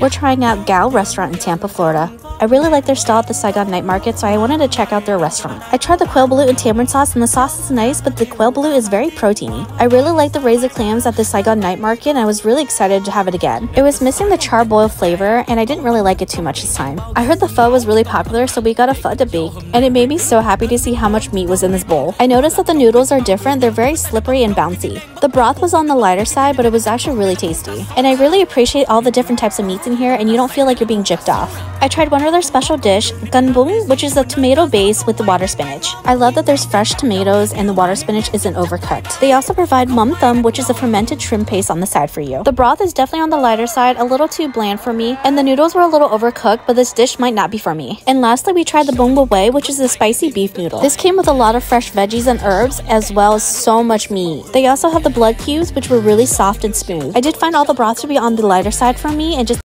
We're trying out Gao Restaurant in Tampa, Florida. I really like their stall at the Saigon Night Market, so I wanted to check out their restaurant. I tried the quail balut and tamarind sauce, and the sauce is nice, but the quail balut is very proteiny. I really like the razor clams at the Saigon Night Market, and I was really excited to have it again. It was missing the charboil flavor, and I didn't really like it too much this time. I heard the pho was really popular, so we got a pho to bake, and it made me so happy to see how much meat was in this bowl. I noticed that the noodles are different, they're very slippery and bouncy. The broth was on the lighter side, but it was actually really tasty. And I really appreciate all the different types of meats in here, and you don't feel like you're being jipped off. I tried one their special dish, ganbung, which is a tomato base with the water spinach. I love that there's fresh tomatoes and the water spinach isn't overcooked. They also provide mam tom, which is a fermented shrimp paste on the side for you. The broth is definitely on the lighter side, a little too bland for me, and the noodles were a little overcooked, but this dish might not be for me. And lastly, we tried the bung wei, which is a spicy beef noodle. This came with a lot of fresh veggies and herbs, as well as so much meat. They also have the blood cubes, which were really soft and smooth. I did find all the broth to be on the lighter side for me, and just